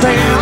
stand.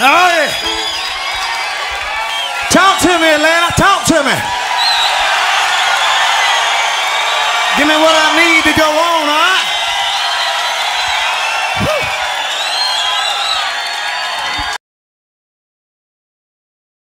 Oh, yeah. Talk to me, Atlanta. Talk to me. Give me what I need to go on, all right?